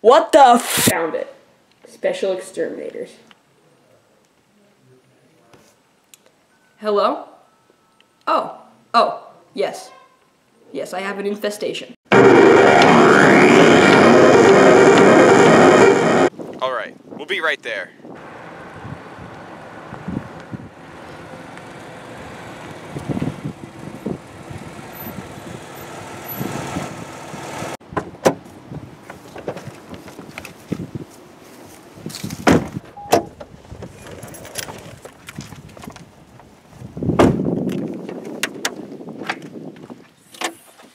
What the f- Found it. Special exterminators. Hello? Oh. Oh. Yes. Yes, I have an infestation. All right, we'll be right there.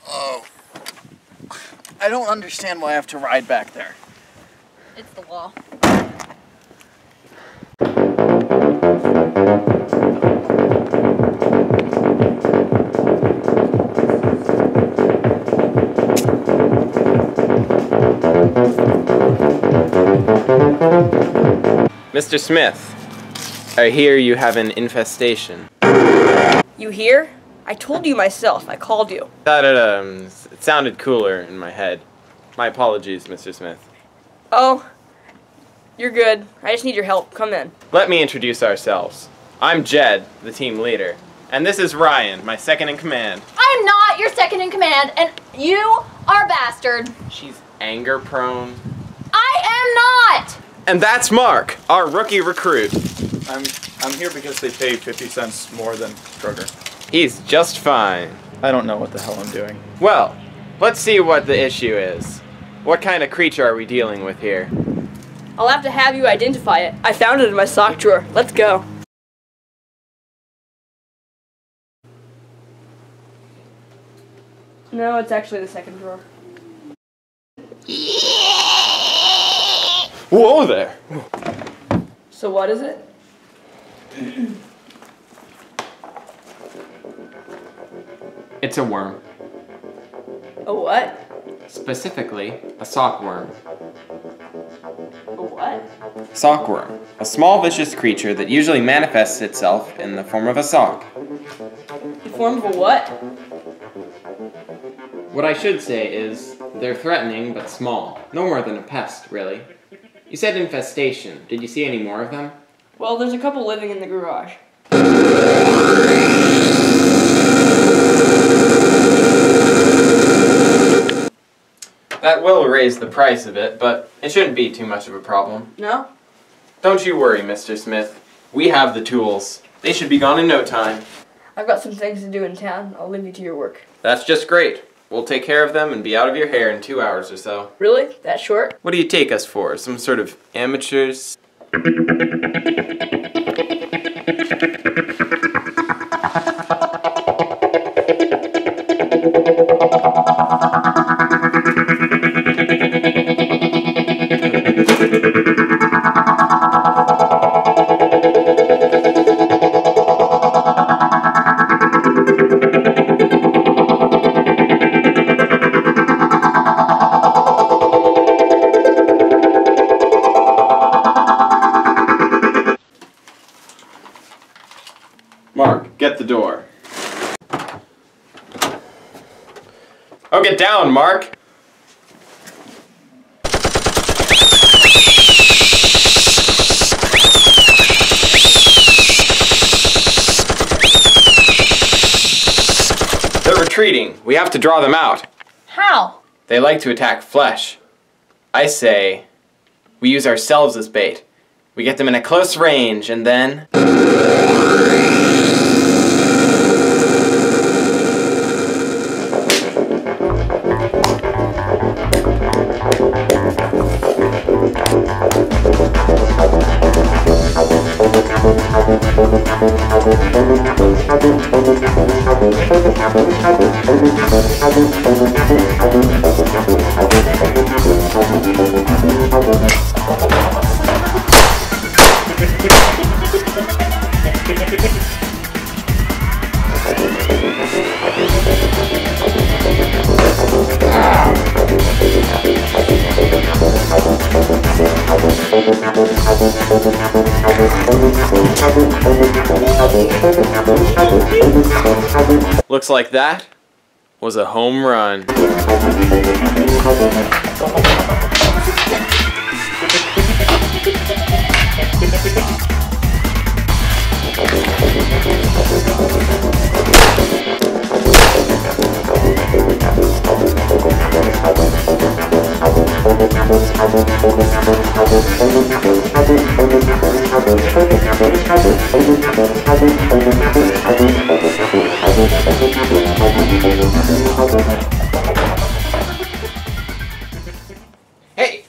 Oh. I don't understand why I have to ride back there. It's the wall. Mr. Smith, I hear you have an infestation. You here? I told you myself. I called you. That it, um, it sounded cooler in my head. My apologies, Mr. Smith. Oh. You're good. I just need your help. Come in. Let me introduce ourselves. I'm Jed, the team leader, and this is Ryan, my second in command. I am not your second in command, and you are a bastard. She's anger prone. I am not! And that's Mark, our rookie recruit. I'm I'm here because they pay 50 cents more than Kroger. He's just fine. I don't know what the hell I'm doing. Well, let's see what the issue is. What kind of creature are we dealing with here? I'll have to have you identify it. I found it in my sock drawer. Let's go. No, it's actually the second drawer. Whoa there! So what is it? It's a worm. A what? Specifically, a sockworm. A what? Sockworm. A small vicious creature that usually manifests itself in the form of a sock. In the form of a what? What I should say is, they're threatening but small. No more than a pest, really. You said infestation. Did you see any more of them? Well, there's a couple living in the garage. That will raise the price a bit, but it shouldn't be too much of a problem. No? Don't you worry, Mr. Smith. We have the tools. They should be gone in no time. I've got some things to do in town. I'll leave you to your work. That's just great. We'll take care of them and be out of your hair in two hours or so. Really? That short? What do you take us for? Some sort of amateurs? The door. Oh, get down, Mark! They're retreating. We have to draw them out. How? They like to attack flesh. I say, we use ourselves as bait. We get them in a close range, and then. Looks like that was a home run. Hey,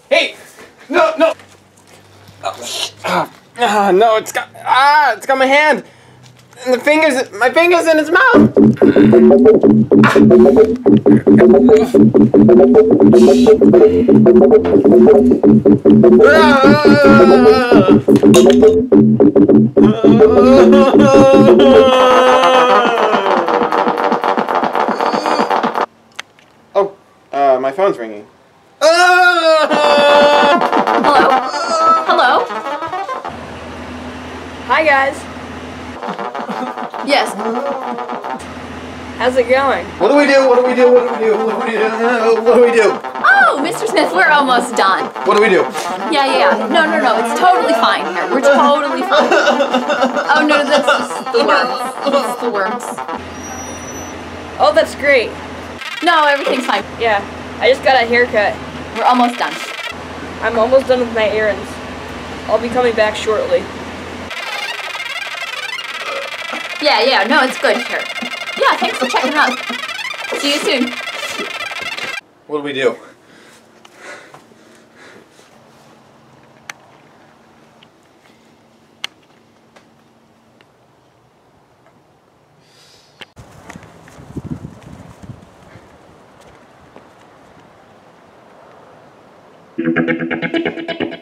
hey! No, no! Ah, no, it's got ah, it's got my hand, and the fingers, my fingers in his mouth. Oh, uh, my phone's ringing. Yes. How's it going? What do we do? What do we do? What do we do? What do we do? What do we do? Oh, Mr. Smith, we're almost done. What do we do? Yeah, yeah, yeah. No, no, no. It's totally fine here. We're totally fine. Oh, no, that's just the worms. It's the worms. Oh, that's great. No, everything's fine. Yeah, I just got a haircut. We're almost done. I'm almost done with my errands. I'll be coming back shortly. Yeah, yeah. No, it's good here. Yeah, thanks for checking out. See you soon. What do we do?